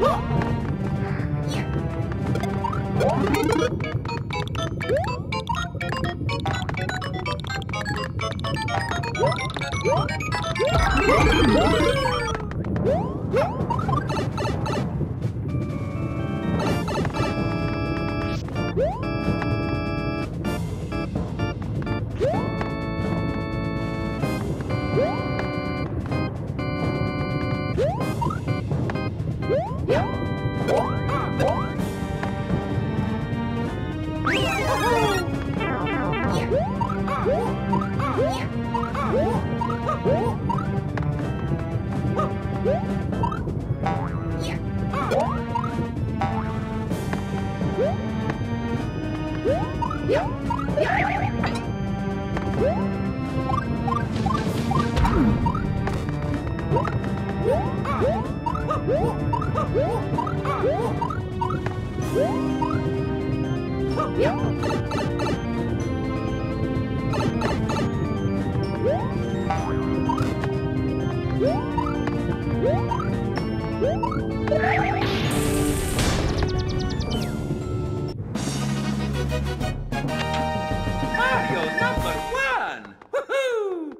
Whoa! Yeah. 야! Mario number one! Woohoo!